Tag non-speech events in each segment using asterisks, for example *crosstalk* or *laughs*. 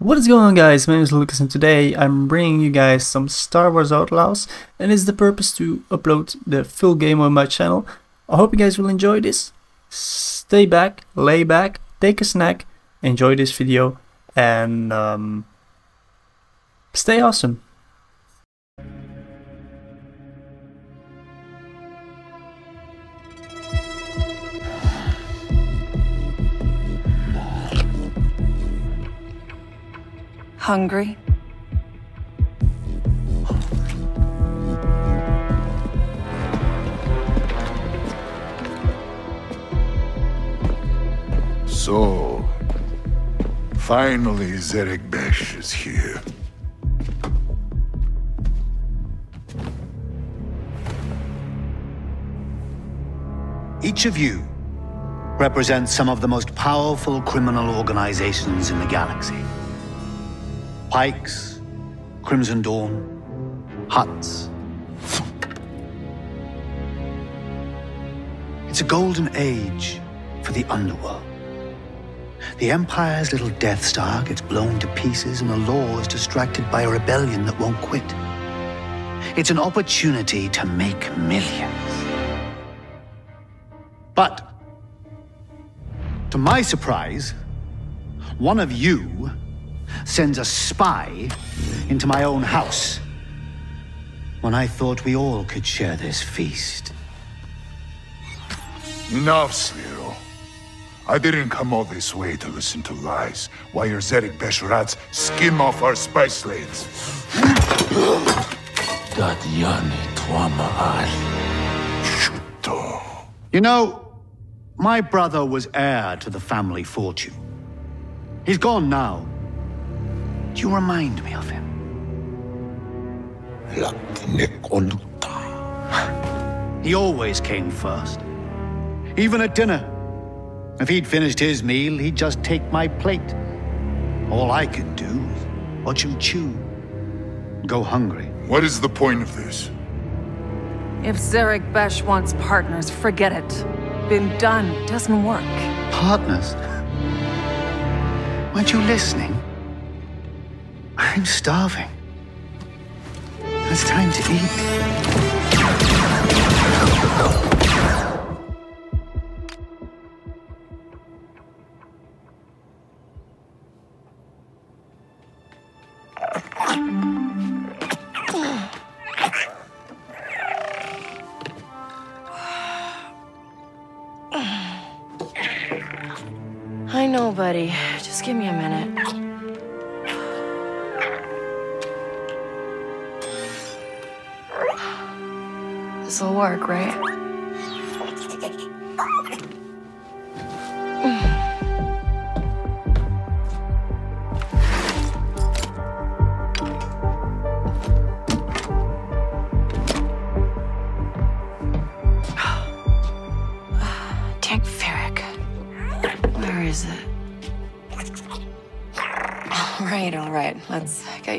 What is going on guys, my name is Lucas and today I'm bringing you guys some Star Wars Outlaws and it's the purpose to upload the full game on my channel. I hope you guys will enjoy this. Stay back, lay back, take a snack, enjoy this video and um, stay awesome. Hungry? So, finally Zerek Besh is here. Each of you represents some of the most powerful criminal organizations in the galaxy. Pikes, Crimson Dawn, Hutts. It's a golden age for the underworld. The Empire's little Death Star gets blown to pieces and the law is distracted by a rebellion that won't quit. It's an opportunity to make millions. But, to my surprise, one of you sends a spy into my own house when I thought we all could share this feast. Enough, Sliro. I didn't come all this way to listen to lies, while your Zerek Beshrats skim off our spice slates. Shuto. You know, my brother was heir to the family fortune. He's gone now. Do you remind me of him? He always came first. Even at dinner. If he'd finished his meal, he'd just take my plate. All I could do was watch him chew. Go hungry. What is the point of this? If Zerek Besh wants partners, forget it. Been done. Doesn't work. Partners? Weren't you listening? I'm starving. It's time to eat.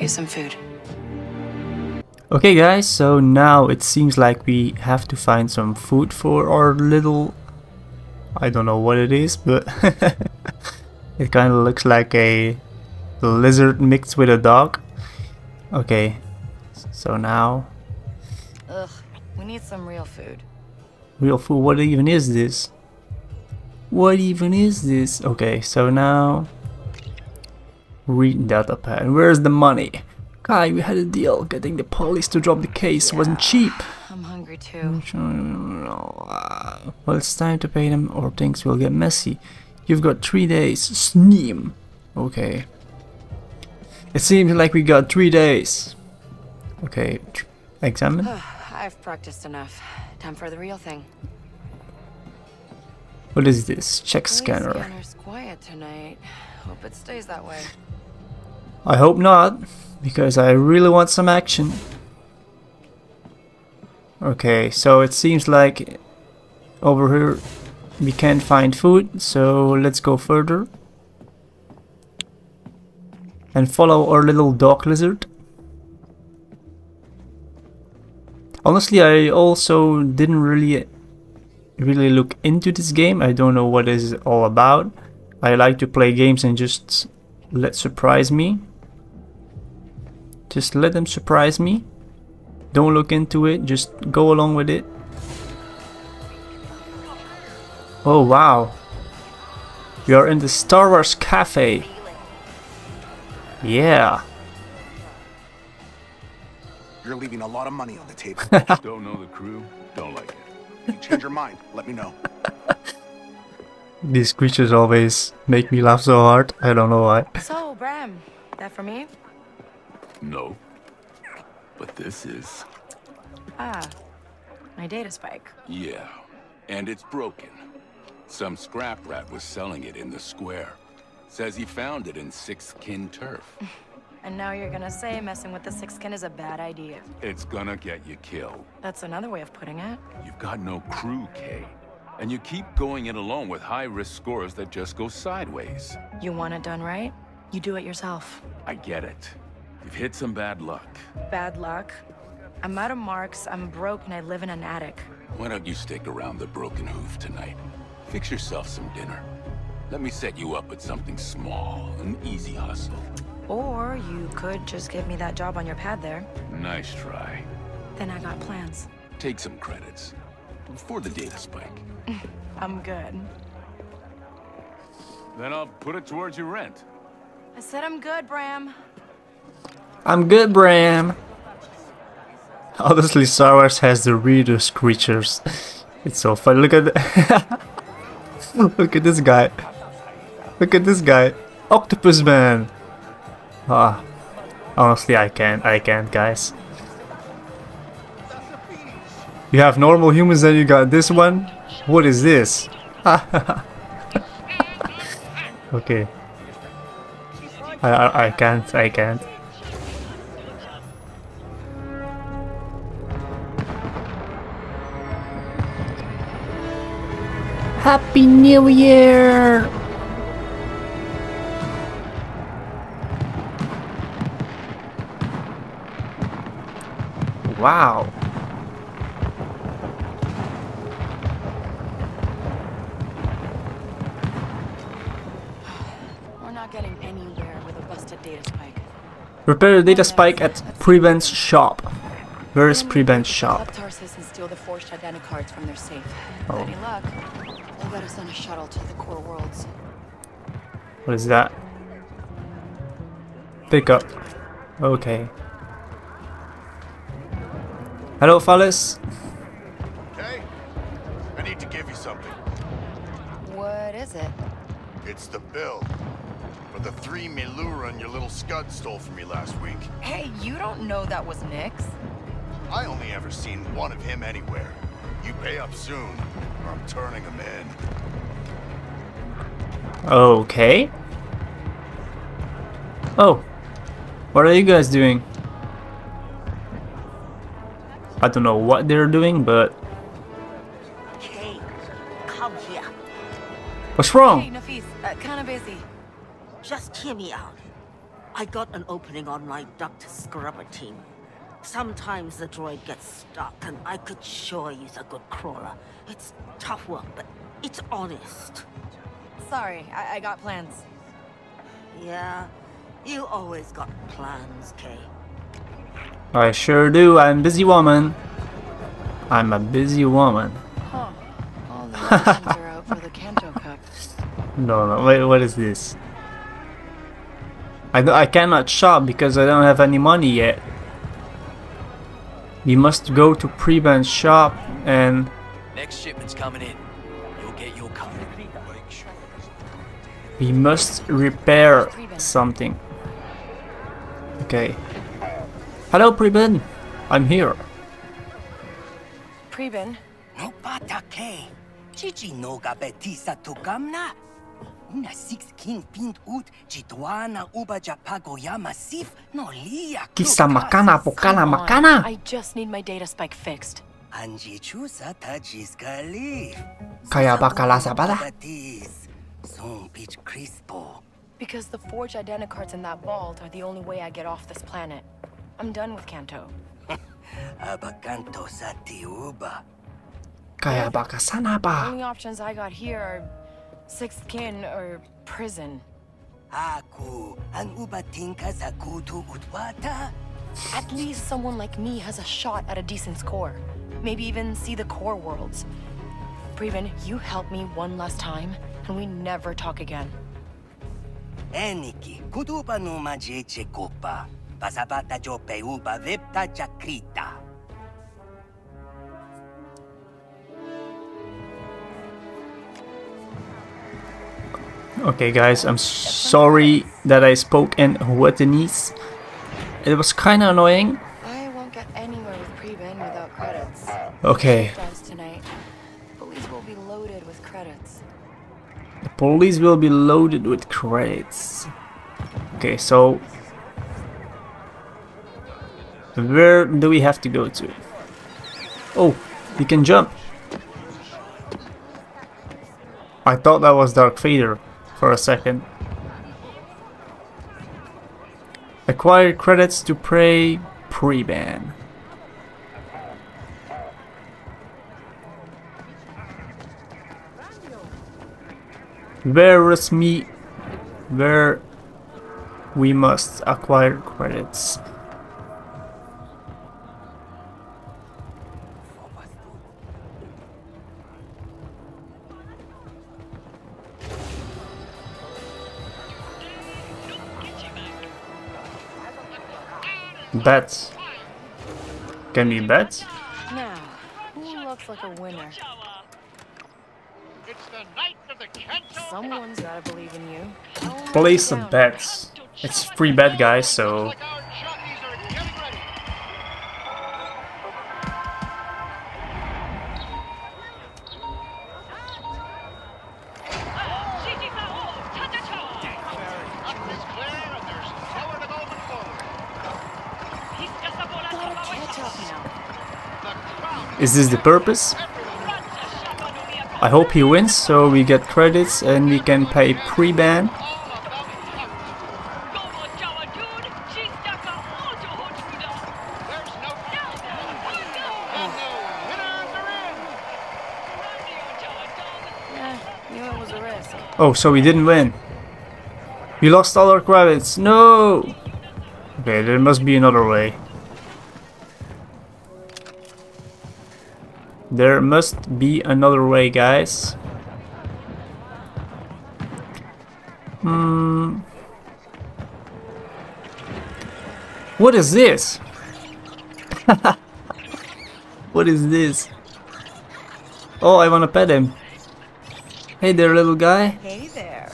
Some food. Okay guys, so now it seems like we have to find some food for our little... I don't know what it is, but *laughs* it kind of looks like a lizard mixed with a dog. Okay, so now... Ugh, we need some real food. Real food, what even is this? What even is this? Okay, so now... Read data pad. Where's the money? Kay, we had a deal. Getting the police to drop the case wasn't cheap. I'm hungry too. Mm, well, it's time to pay them or things will get messy. You've got three days. Sneam. Okay. It seems like we got three days. Okay. Examine. *sighs* I've practiced enough. Time for the real thing. What is this? Check scanner. Scanner's quiet tonight. Hope it stays that way. I hope not, because I really want some action. Okay, so it seems like over here we can't find food, so let's go further. And follow our little dog lizard. Honestly, I also didn't really really look into this game. I don't know what it's all about. I like to play games and just Let's surprise me. Just let them surprise me. Don't look into it, just go along with it. Oh wow. We are in the Star Wars Cafe. Yeah. You're leaving a lot of money on the table. *laughs* Don't know the crew, don't like it. you change your mind, let me know. *laughs* These creatures always make me laugh so hard. I don't know why. So, Bram, that for me? No. But this is. Ah, my data spike. Yeah, and it's broken. Some scrap rat was selling it in the square. Says he found it in Sixth Kin turf. *laughs* And now you're gonna say messing with the six-kin is a bad idea. It's gonna get you killed. That's another way of putting it. You've got no crew, Kay. And you keep going it alone with high-risk scores that just go sideways. You want it done right? You do it yourself. I get it. You've hit some bad luck. Bad luck. I'm out of marks, I'm broke, and I live in an attic. Why don't you stick around the Broken Hoof tonight? Fix yourself some dinner. Let me set you up with something small, an easy hustle. Or you could just give me that job on your pad there. Nice try. Then I got plans. Take some credits. For the data spike. *laughs* I'm good. Then I'll put it towards your rent. I said I'm good, Bram. I'm good, Bram. Honestly, Star Wars has the weirdest creatures. *laughs* It's so fun. Look at the *laughs* Look at this guy. Look at this guy. Octopus Man. Ah. Honestly, I can't. I can't, guys. You have normal humans then you got this one? What is this? *laughs* okay. I, I, I can't. I can't. Happy New Year! Wow. Data spike. Repair the data spike at Preben's shop. Where is Preben's shop? Up Tarsus and steal the forged identicards from their safe. Oh. With Any luck? They'll get us on a shuttle to the core worlds. What is that? Pick up. Okay. Hello, fellas. Okay? I need to give you something. What is it? It's the bill. For the three Miluran your little scud stole from me last week. Hey, you don't know that was Nix. I only ever seen one of him anywhere. You pay up soon, or I'm turning him in. Okay. Oh. What are you guys doing? I don't know what they're doing, but Kay, come here. what's Hey, wrong? Nafis, uh, kinda busy. Just hear me out. I got an opening on my Dr. Scrubber team. Sometimes the droid gets stuck, and I could sure use a good crawler. It's tough work, but it's honest. Sorry, I, I got plans. Yeah, you always got plans, Kay. I sure do. I'm a busy woman. I'm a busy woman. Huh. All the *laughs* options are out for the Canto Cup. No, no. Wait, what is this? I, I cannot shop because I don't have any money yet. We must go to Preben's shop and Next shipment's coming in. You'll get your cut. we must repair something. Okay. Hello, Preben. I'm here. Preben, No pata ke. Chichi no ga betisa tukamna. Na six king pint ut chituana uba japagoyama sif no lia. Kisa makana pokala come makana. I just need my data spike fixed. Anji chusa tajis kali. Kaya bakala sabada. Batis. Pitch crispo. Because the forged identicards in that vault are the only way I get off this planet. I'm done with Canto. *laughs* Abakanto sa tiuba. Kaya baka sana The only options I got here are sixth kin or prison. Aku, ang ubating ka sa kutu utwata? At least someone like me has a shot at a decent score. Maybe even see the core worlds. Preben, you help me one last time, and we never talk again. Eniki, kutupa no majeche kopa. Pasabata jo peuba vipta jakrita. Okay guys, I'm sorry that I spoke in Houattanese. It was kinda annoying. I won't get anywhere with Preben without credits. Okay. Tonight. Police will be loaded with credits. The police will be loaded with credits. Okay, so where do we have to go to? Oh, we can jump. I thought that was Dark Vader for a second. Acquire credits to pray Preben. Where is me? Where we must acquire credits. Bets. Can we bet? Now, who looks like a winner? Someone's gotta believe in you. Place me a bet. It's free bet, guys, so is this the purpose? I hope he wins so we get credits and we can pay Preben. Knew it was a risk. Oh, so we didn't win. We lost all our credits. No! Okay, there must be another way. There must be another way, guys. Hmm. What is this? *laughs* what is this? Oh, I wanna pet him. Hey there, little guy. Hey there.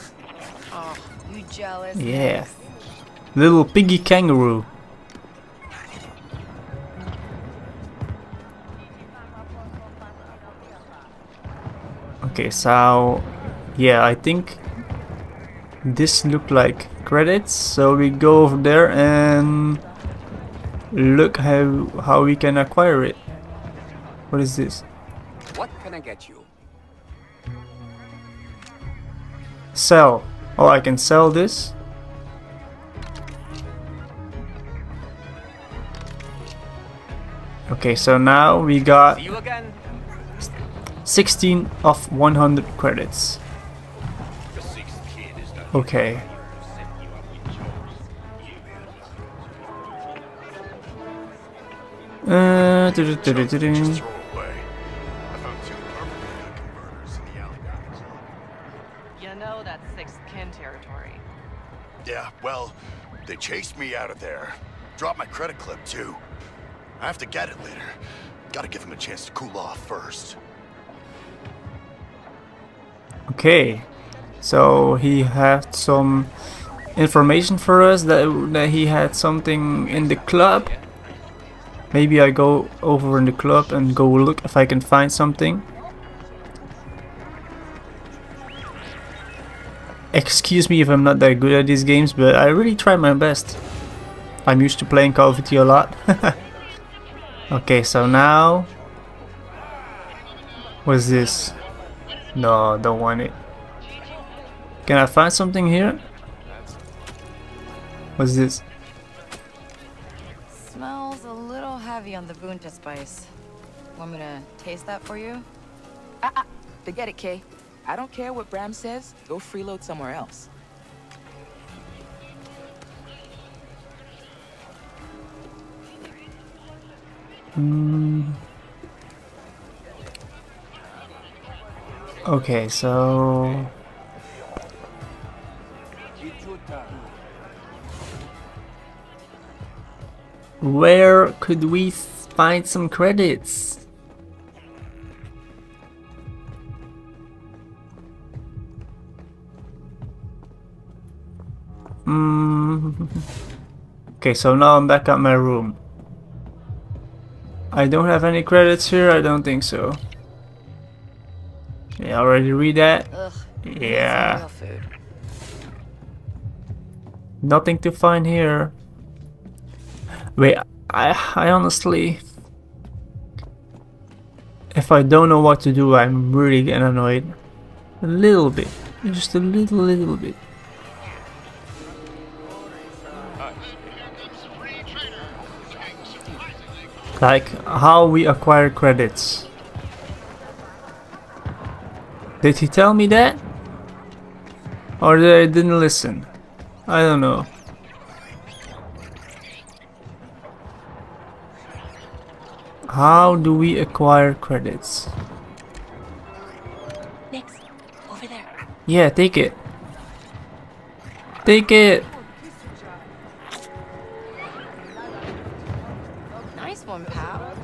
Oh, you jealous? Yeah. Little piggy kangaroo. Okay, so yeah, I think this look like credits, so we go over there and look how how we can acquire it. What is this? What can I get you? Sell. Oh, I can sell this. Okay, so now we got See you again. 16 of 100 credits. Okay. Uh. You know that's sixth kin territory. Yeah, well, they chased me out of there. Dropped my credit clip, too. I have to get it later. Gotta give him a chance to cool off first. Okay, so he had some information for us that, that he had something in the club. Maybe I go over in the club and go look if I can find something. Excuse me if I'm not that good at these games, but I really try my best. I'm used to playing Call of Duty a lot. *laughs* okay, so now... What's this? No, don't want it. Can I find something here? What's this? Smells a little heavy on the bunta spice. Want me to taste that for you? Ah, ah forget it, Kay. I don't care what Bram says. Go freeload somewhere else. Mm. Okay, so where could we find some credits? Mm. *laughs* Okay, so now I'm back at my room. I don't have any credits here, I don't think so. Already read that? Ugh. Yeah. Nothing to find here. Wait, I, I honestly... If I don't know what to do, I'm really getting annoyed. A little bit. Just a little, little bit. Like, how we acquire credits. Did he tell me that? Or did I didn't listen? I don't know. How do we acquire credits? Nix, over there. Yeah, take it. Take it. Nice one, pal.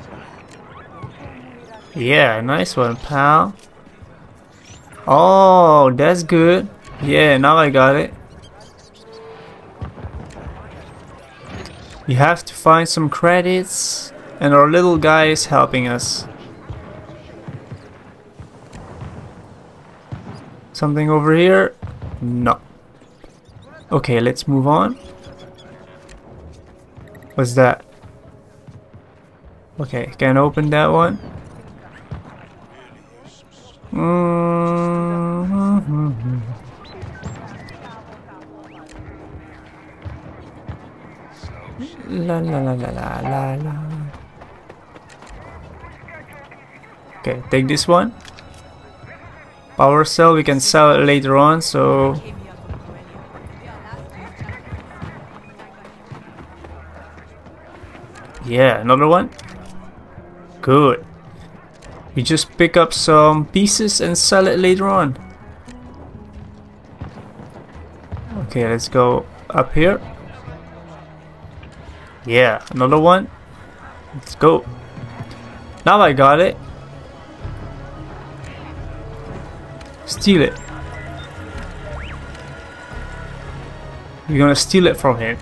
Yeah, nice one, pal. Oh, that's good. Yeah, now I got it. We have to find some credits and our little guy is helping us. Something over here? No. Okay, let's move on. What's that? Okay, can open that one. Mm-hmm. La la la la la la la. Okay, take this one. Power cell, we can sell it later on, so... Yeah, another one. Good. We just pick up some pieces and sell it later on. Okay, let's go up here. Yeah, another one. Let's go. Now I got it. Steal it. You're gonna steal it from him.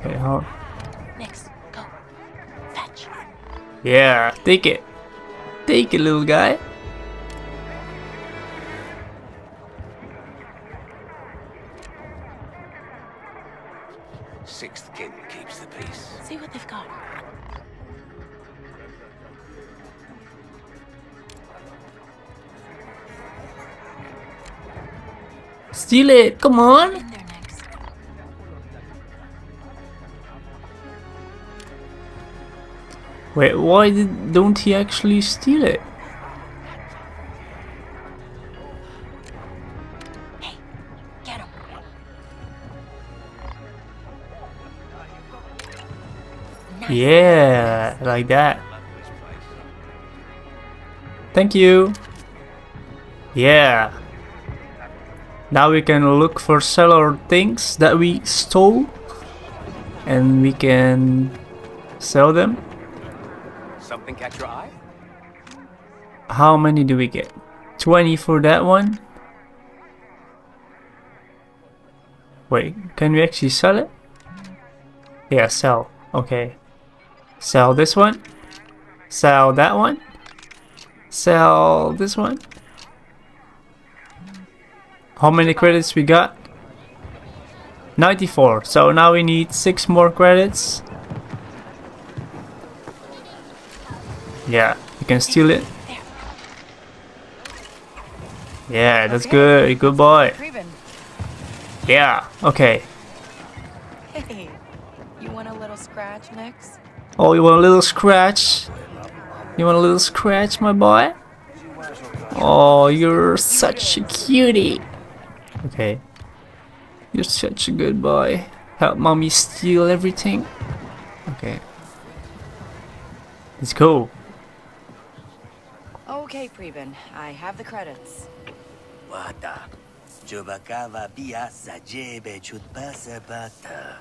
Okay, how? Nix, go. Fetch. Yeah, take it. Take it, little guy. Sixth kin keeps the peace. See what they've got. Steal it, come on. In there Nix. Wait, why did, don't he actually steal it? Yeah, like that. Thank you. Yeah. Now we can look for seller things that we stole and we can sell them. Something catch your eye? How many do we get? 20 for that one? Wait, can we actually sell it? Yeah, sell. Okay. Sell this one. Sell that one. Sell this one. How many credits we got? 94. So now we need 6 more credits. Yeah, you can steal it. Yeah, that's good. Good boy. Yeah, okay. Hey, you want a little scratch Nix? Oh, you want a little scratch? You want a little scratch, my boy? Oh, you're such a cutie. Okay. You're such a good boy. Help mommy steal everything. Okay. Let's go. Okay, Preben. I have the credits. Wata. Chubakava piasa jebe chutpasa bata.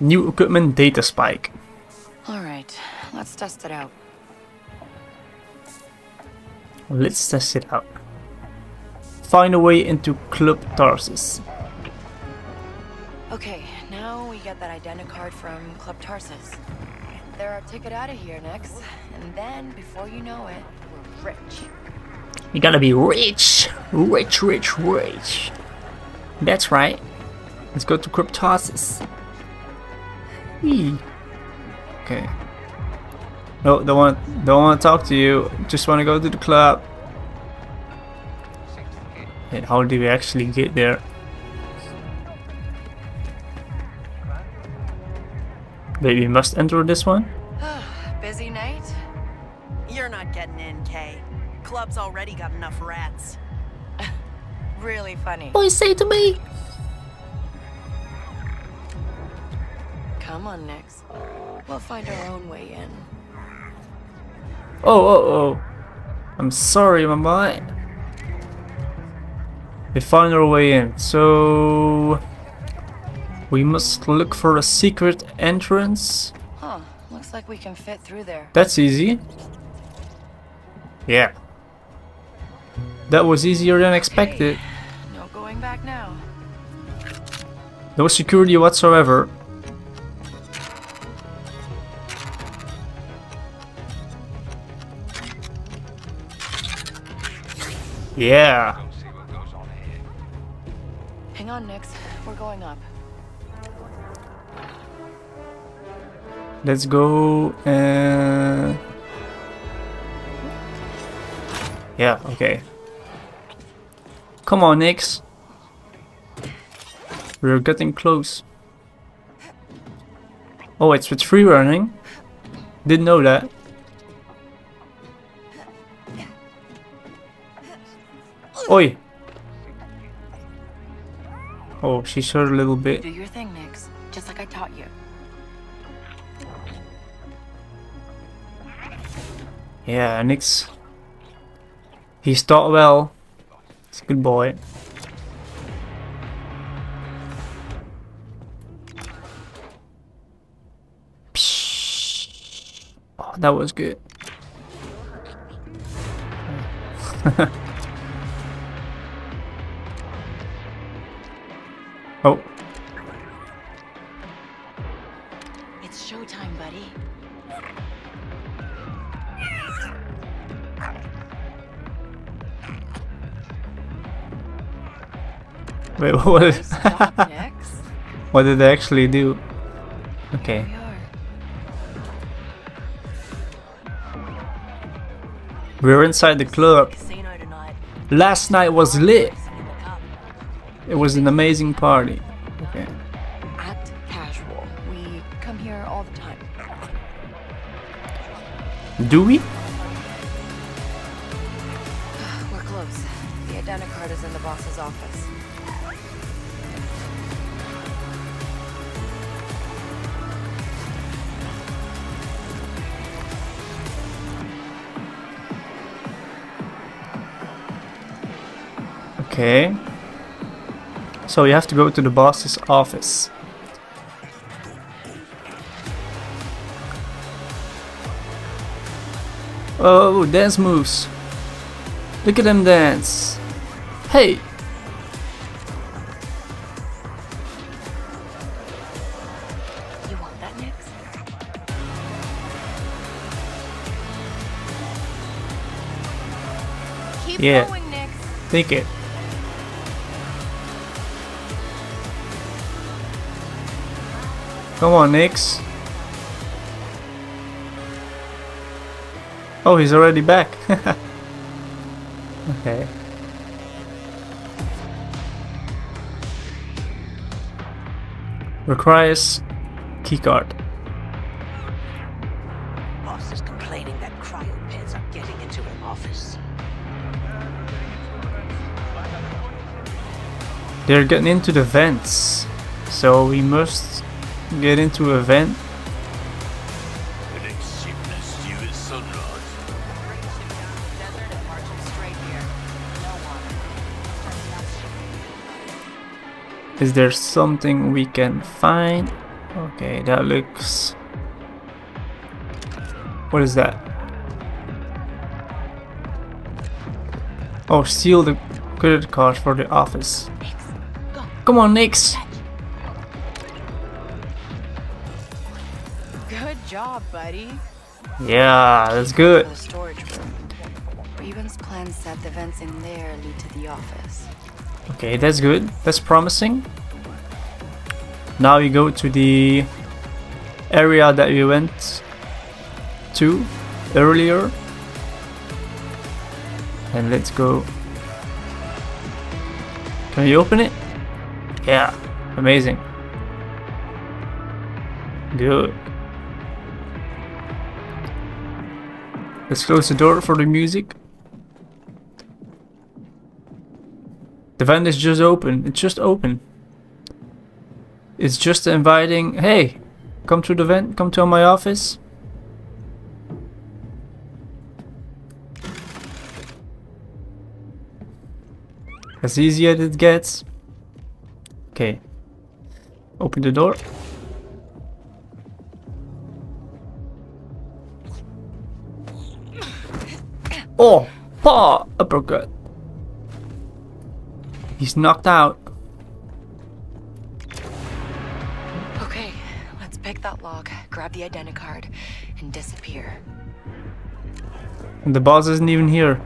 New equipment data spike. Alright, let's test it out. Let's test it out. Find a way into Club Tarsus. Okay, now we get that identicard from Club Tarsus. They're our ticket out of here next, and then, before you know it, we're rich. You gotta be rich! Rich, rich, rich! That's right. Let's go to Cryptosis. Whee. Okay. No, don't want don't want to talk to you. Just want to go to the club. And how do we actually get there? Wait, we must enter this one? *sighs* Busy night? You're not getting in, Kay. Club's already got enough rats. *laughs* Really funny. Boy, say to me! Come on, Nix. We'll find our own way in. Oh, oh, oh. I'm sorry, my boy. We found our way in, so... We must look for a secret entrance. Huh, looks like we can fit through there. That's easy. Yeah. That was easier than expected. No going back now. No security whatsoever. Yeah. Hang on, Nix. We're going up. Let's go and... Yeah, okay. Come on, Nix. We're getting close. Oh, it's with free running. Didn't know that. Oi! Oh, she's hurt a little bit. Do your thing, Nix. Just like I taught you. Yeah, Nix. He's taught well. It's a good boy. Oh, that was good. *laughs* oh, It's showtime, buddy. wait, *laughs* what? Did, *laughs* what did they actually do? Okay. We're inside the club. Last night was lit. It was an amazing party. Okay. Act casual. We come here all the time. Do we? So you have to go to the boss's office. Oh, dance moves. Look at them dance. Hey. You want that, Nix? Keep Yeah. going, Take it. Come on, Nix. Oh, he's already back. *laughs* okay. Requires keycard. boss is complaining that cryo cryopeds are getting into her office. They're getting into the vents. So we must get into a vent. Is there something we can find? Okay, that looks... What is that? Oh, steal the credit card for the office. Come on, Nix! Job, buddy. Yeah, that's good. The storage room. Raven's plan said the vents in there lead to the office. Okay, that's good. That's promising. Now we go to the area that we went to earlier. And let's go. Can you open it? Yeah, amazing. Good. Let's close the door for the music. The vent is just open. It's just open. It's just inviting, hey, come to the vent, come to my office. As easy as it gets. Okay. Open the door. Oh! Paw! Uppercut. He's knocked out. Okay, let's pick that lock, grab the identicard, and disappear. And the boss isn't even here.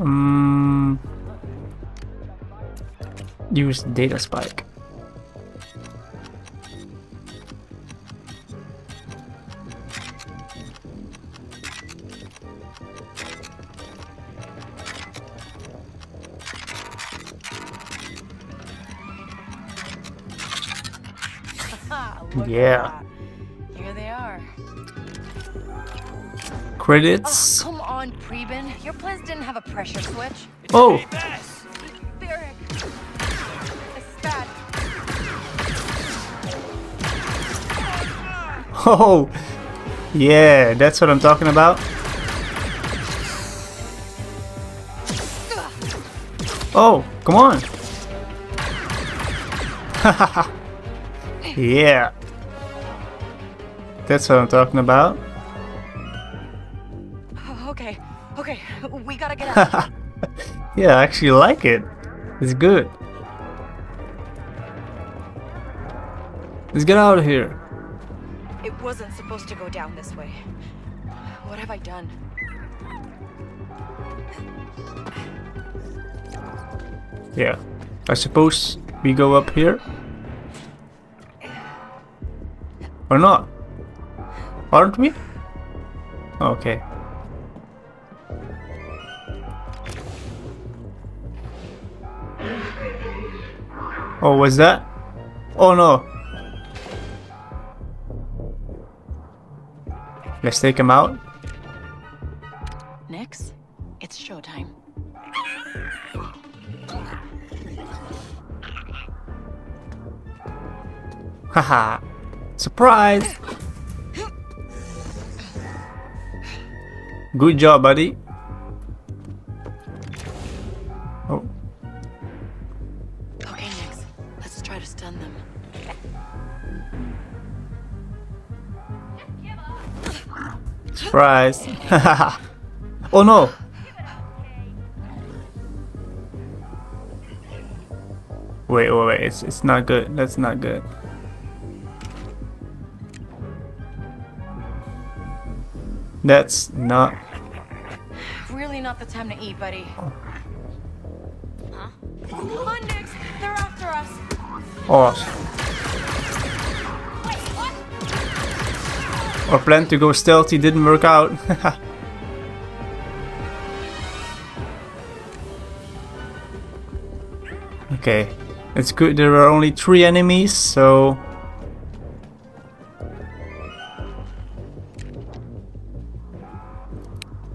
Um, use data spike. *laughs* Yeah. Here they are. Credits. Oh, come on, Preben. Your plans didn't have a pressure switch. Oh, oh, yeah, that's what I'm talking about. Oh, come on. *laughs* yeah. That's what I'm talking about. Oh, okay, okay. We gotta get *laughs* out. yeah, I actually like it. It's good. Let's get out of here. It wasn't supposed to go down this way. What have I done? Yeah. I suppose we go up here? Or not? Aren't we? Okay. Oh, was that? Oh no. Let's take him out. Nix, it's showtime. Haha. Surprise! Good job, buddy. Surprise. *laughs* oh no. Wait, wait, wait. It's, it's not good. That's not good. That's not. Really not the time to eat, buddy. Oh. Huh? Come on, Nix. They're after us. Oh. Our plan to go stealthy didn't work out. *laughs* Okay, it's good. There are only three enemies, so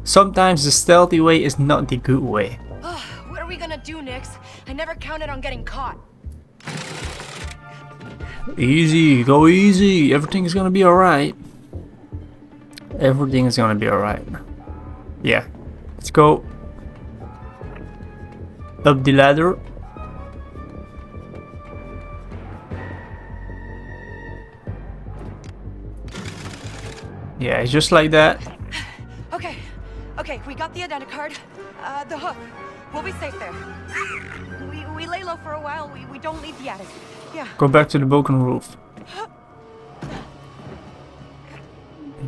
Sometimes the stealthy way is not the good way. what are we gonna do, Nix? I never counted on getting caught. Easy, go easy. Everything is gonna be alright. Everything is gonna be alright. Yeah. Let's go. Up the ladder. Yeah, it's just like that. Okay, okay, we got the identicard, uh, the hook. We'll be safe there. We, we lay low for a while, we, we don't leave the attic. Yeah. Go back to the broken roof. *gasps*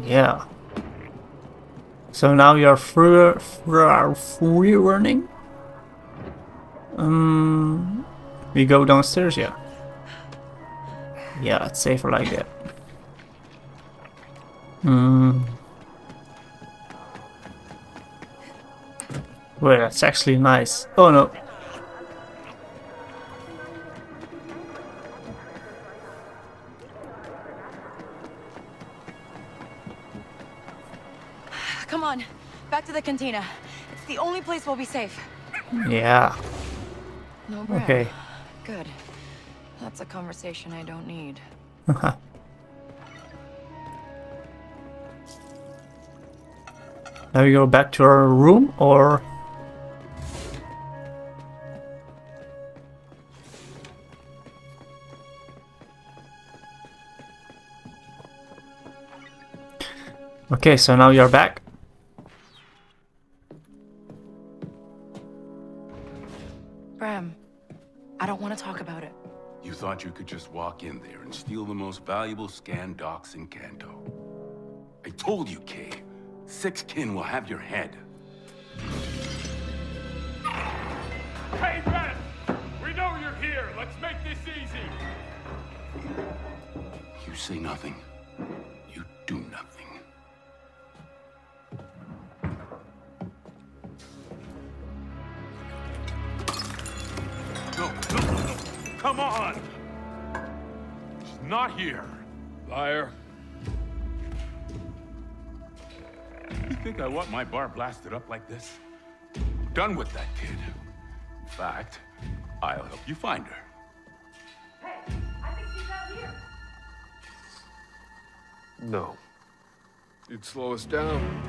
Yeah. So now you're free, free, free running. Um, we go downstairs, yeah. Yeah, it's safer like that. Hmm. Well, that's actually nice. Oh no. To the cantina. It's the only place we'll be safe. Yeah. No bread. Okay. Good. That's a conversation I don't need. *laughs* now we go back to our room, or... Okay, so now you're back. Most valuable scan docs in Canto. I told you, Kay. Six kin will have your head. Hey, Red! We know you're here. Let's make this easy. You say nothing. I want my bar blasted up like this? I'm done with that kid. In fact, I'll help you find her. No. You'd slow us down.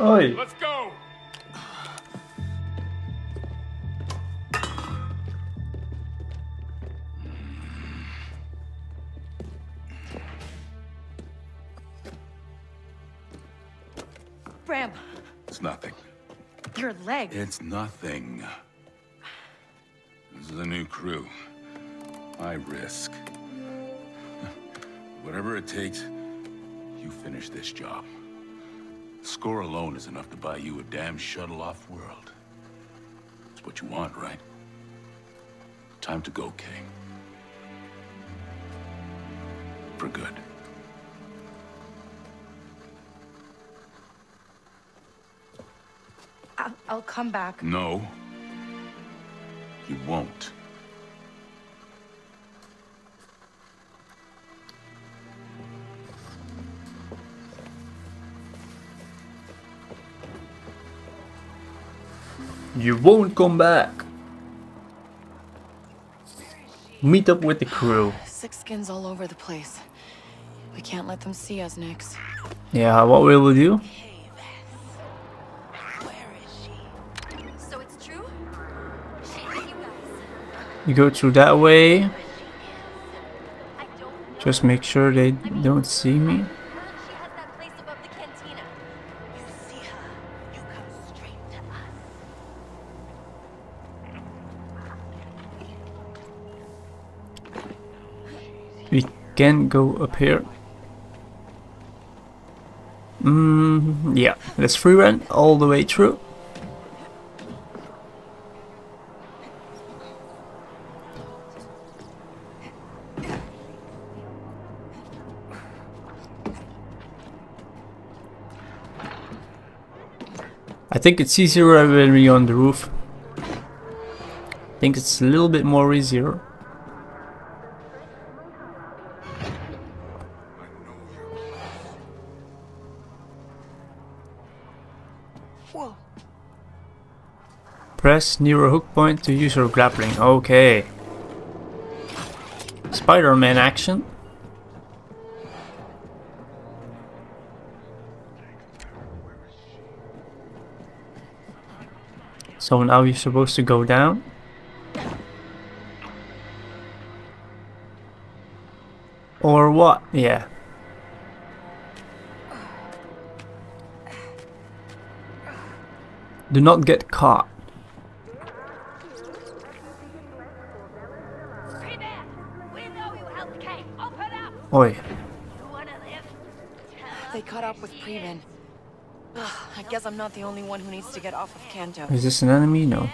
Oi. Let's go! It's nothing. your leg. It's nothing. This is a new crew. I risk. Whatever it takes, you finish this job. Score alone is enough to buy you a damn shuttle-off world. It's what you want, right? Time to go, Kay. For good. I'll, I'll come back. No. You won't. You won't come back. Meet up with the crew. Six skins all over the place. We can't let them see us, Nix. Yeah, what will we do? You go through that way. Just make sure they don't see me. We can go up here. Mm, yeah, let's free run all the way through. Think it's easier when we're on the roof. I think it's a little bit more easier. Whoa. Press near a hook point to use your grappling. Okay. Spider-Man action. So now you're supposed to go down. Or what? Yeah. Do not get caught. Oi. Guess I'm not the only one who needs to get off of Canto. Is this an enemy? No.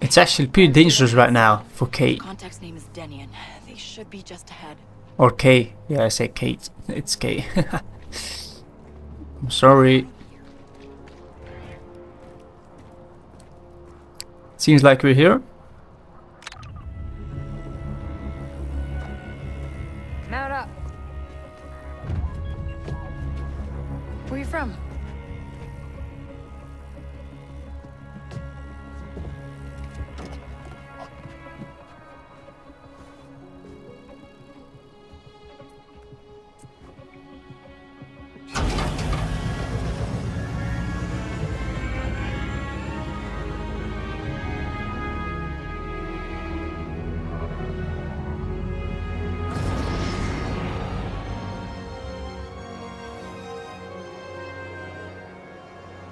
It's actually pretty dangerous right now for Kate. Contact's name is Denian. They should be just ahead. Or K. Yeah, I say Kate. It's Kate. *laughs* I'm sorry. Seems like we're here.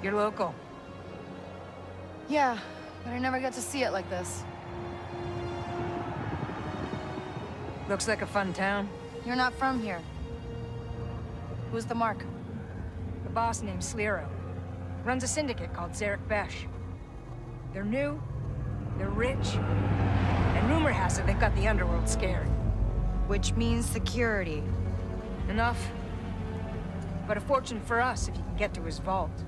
You're local. Yeah, but I never get to see it like this. Looks like a fun town. You're not from here. Who's the mark? The boss named Sliro. Runs a syndicate called Zerek Besh. They're new, they're rich, and rumor has it they've got the underworld scared. Which means security. Enough. But a fortune for us if you can get to his vault.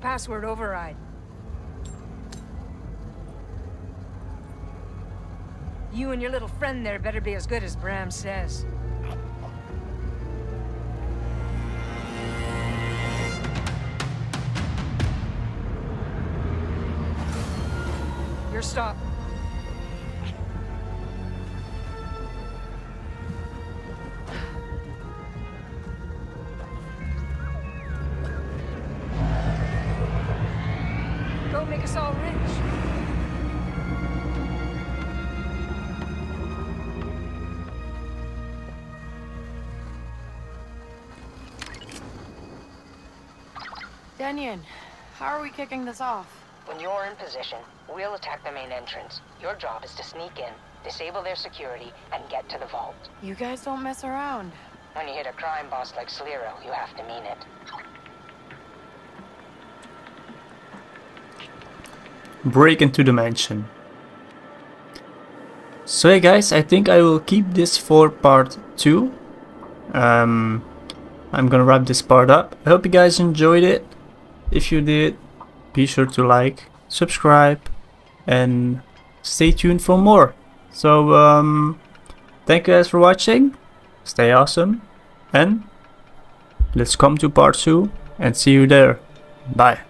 Password override. You and your little friend there better be as good as Bram says. Your stop. Denian, how are we kicking this off? When you're in position, we'll attack the main entrance. Your job is to sneak in, disable their security, and get to the vault. You guys don't mess around. When you hit a crime boss like Sliro, you have to mean it. break into the mansion. So yeah guys, I think I will keep this for part 2. Um, I'm gonna wrap this part up. I hope you guys enjoyed it. If you did, be sure to like, subscribe, and stay tuned for more. So, um, thank you guys for watching. Stay awesome. And let's come to part 2 and see you there. Bye.